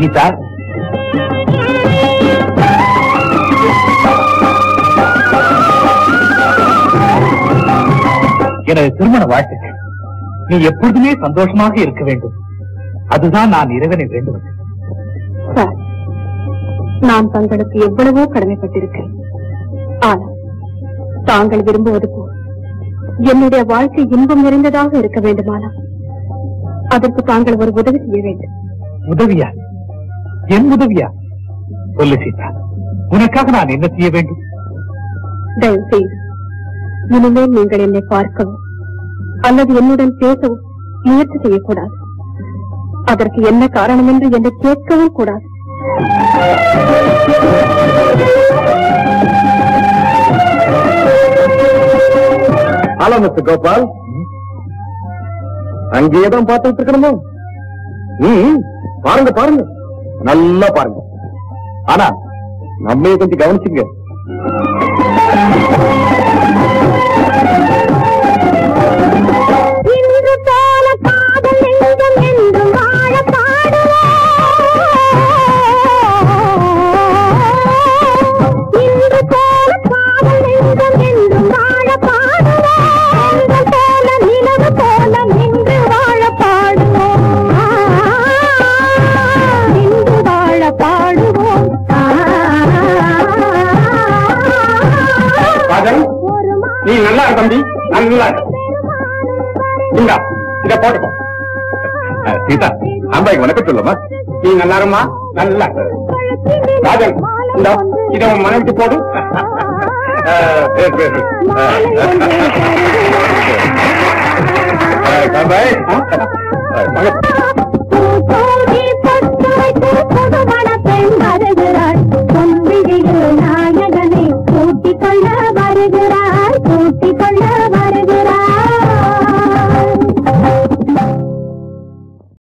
சீதா எனது திருமண வாழ்த்துக்கள். நீ எப்பொழுதுமே சந்தோஷமாக இருக்க வேண்டும். அதுதான் நான் இறைவனை வேண்டுவது. நான் தங்களுக்கு எவ்வளவோ கடமைப்பட்டிருக்கிறேன். ஆனால் தாங்கள் விரும்புவது போல் என்னுடைய வாழ்க்கை இன்பம் நிறைந்ததாக இருக்க வேண்டுமானால் அதற்கு தாங்கள் ஒரு உதவி செய்ய வேண்டும். உதவியா? என் உதவியா? சொல்லு சீதா. உனக்காக நான் என்ன செய்ய வேண்டும்? தயவு செய்து இனிமேல் நீங்கள் என்னை பார்க்கவும் அல்லது என்னுடன் பேசவும் முயற்சி செய்யக்கூடாது. அதற்கு என்ன காரணம் என்று என்னை கேட்கவும் கூடாது. Hello mister Gopal. அங்கேயே தான் பார்த்துட்டு இருக்கணுமோ? பாருங்க பாருங்க. நல்லா பாருங்க. ஆனா நம்மைய கொஞ்சம் கவனிச்சுங்க. நீ நல்லா இரு தம்பி. நல்லா இரு. இந்தா இத போட்டுக்கோ. அஹ், சீதா அம்பாய்க்கு வணக்கம் சொல்லுமா நீ நல்லா இருமா? நல்லா ராஜன் இந்தா இத உன் மனைவிக்கு போடு. அஹ், ಕಿರುಚಿತ